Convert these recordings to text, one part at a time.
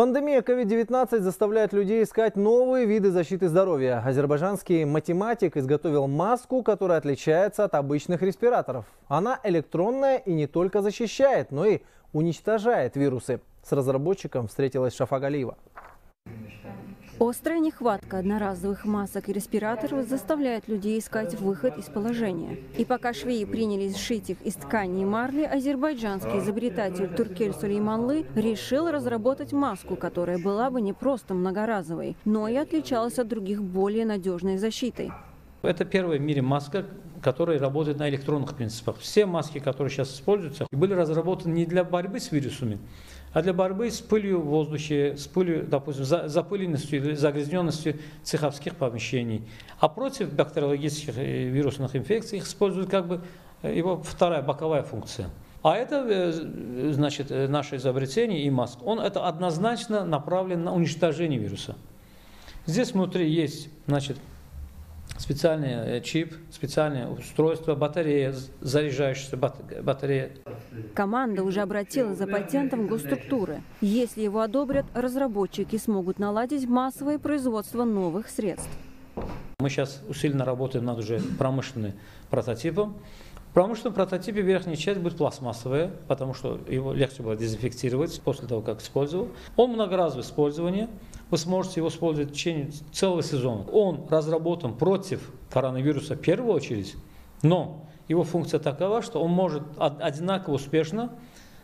Пандемия COVID-19 заставляет людей искать новые виды защиты здоровья. Азербайджанский математик изготовил маску, которая отличается от обычных респираторов. Она электронная и не только защищает, но и уничтожает вирусы. С разработчиком встретилась Шафагалиева. Острая нехватка одноразовых масок и респираторов заставляет людей искать выход из положения. И пока швеи принялись сшить их из ткани и марли, азербайджанский изобретатель Туркель Сулейманлы решил разработать маску, которая была бы не просто многоразовой, но и отличалась от других более надежной защитой. Это первая в мире маска, которая работает на электронных принципах. Все маски, которые сейчас используются, были разработаны не для борьбы с вирусами, а для борьбы с пылью в воздухе, с пылью, допустим, запыленностью или загрязненностью цеховских помещений. А против бактериологических и вирусных инфекций их используют как бы э, его вторая боковая функция. А это, э, значит, э, наше изобретение и маск, он это однозначно направлен на уничтожение вируса. Здесь внутри есть, значит, специальный э, чип, специальное устройство, батарея, заряжающаяся батарея. Команда уже обратилась за патентом госструктуры. Если его одобрят, разработчики смогут наладить массовое производство новых средств. Мы сейчас усиленно работаем над уже промышленным прототипом. В промышленном прототипе верхняя часть будет пластмассовая, потому что его легче было дезинфектировать после того, как использовал. Он многоразовое использование. Вы сможете его использовать в течение целого сезона. Он разработан против коронавируса в первую очередь, но его функция такова, что он может одинаково успешно,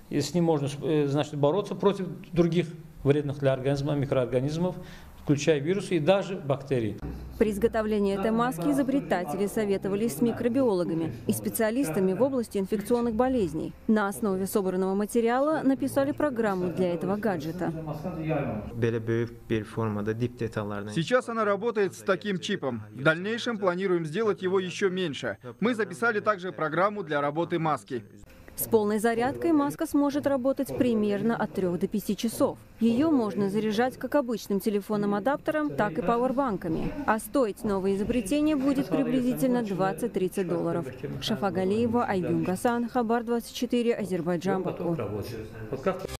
с ним можно э, значит, бороться против других вредных для организма микроорганизмов, включая вирусы и даже бактерии. При изготовлении этой маски изобретатели советовались с микробиологами и специалистами в области инфекционных болезней. На основе собранного материала написали программу для этого гаджета. Сейчас она работает с таким чипом. В дальнейшем планируем сделать его еще меньше. Мы записали также программу для работы маски. С полной зарядкой маска сможет работать примерно от 3 до 5 часов. Ее можно заряжать как обычным телефоном-адаптером, так и пауэрбанками. А стоить новое изобретение будет приблизительно 20-30 долларов. Шафа Галиева, Айбюн Гасан, Хабар 24, Азербайджан, Баку.